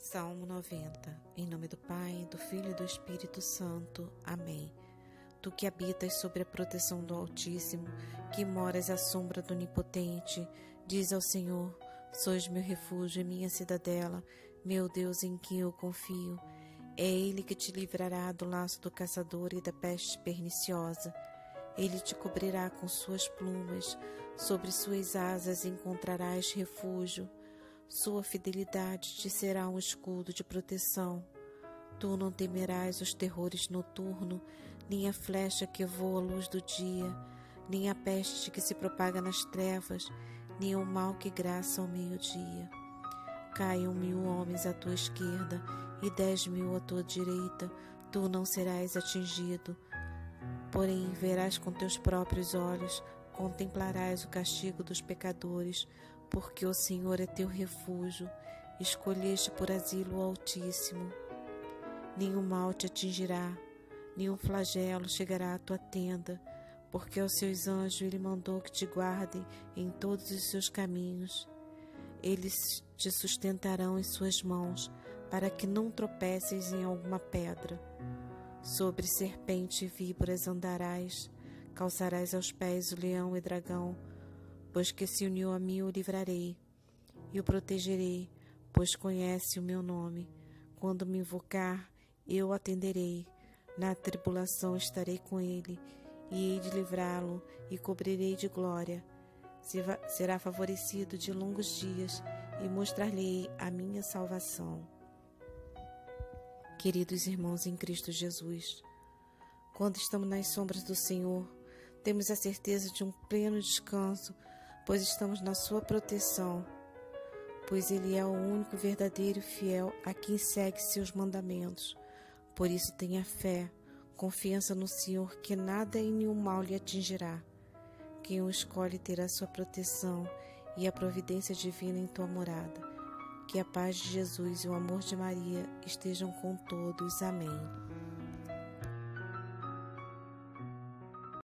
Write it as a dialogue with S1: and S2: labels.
S1: Salmo 90 Em nome do Pai, do Filho e do Espírito Santo. Amém. Tu que habitas sobre a proteção do Altíssimo, que moras à sombra do Onipotente, diz ao Senhor: Sois meu refúgio e minha cidadela, meu Deus em quem eu confio. É Ele que te livrará do laço do caçador e da peste perniciosa. Ele te cobrirá com suas plumas, sobre suas asas encontrarás refúgio. Sua fidelidade te será um escudo de proteção. Tu não temerás os terrores noturnos, nem a flecha que voa à luz do dia, nem a peste que se propaga nas trevas, nem o mal que graça ao meio-dia. Caiam mil homens à tua esquerda e dez mil à tua direita, tu não serás atingido. Porém, verás com teus próprios olhos, contemplarás o castigo dos pecadores, porque o Senhor é teu refúgio, escolheste por asilo o Altíssimo. Nenhum mal te atingirá, nenhum flagelo chegará à tua tenda, porque aos seus anjos ele mandou que te guardem em todos os seus caminhos. Eles te sustentarão em suas mãos, para que não tropeces em alguma pedra. Sobre serpente e víboras andarás, calçarás aos pés o leão e dragão, pois que se uniu a mim o livrarei e o protegerei, pois conhece o meu nome. Quando me invocar, eu o atenderei. Na tribulação estarei com ele, e hei de livrá-lo e cobrirei de glória. Será favorecido de longos dias e mostrar-lhe a minha salvação. Queridos irmãos em Cristo Jesus, quando estamos nas sombras do Senhor, temos a certeza de um pleno descanso pois estamos na sua proteção, pois Ele é o único verdadeiro fiel a quem segue seus mandamentos. Por isso tenha fé, confiança no Senhor que nada e nenhum mal lhe atingirá. Quem o escolhe terá sua proteção e a providência divina em tua morada. Que a paz de Jesus e o amor de Maria estejam com todos. Amém.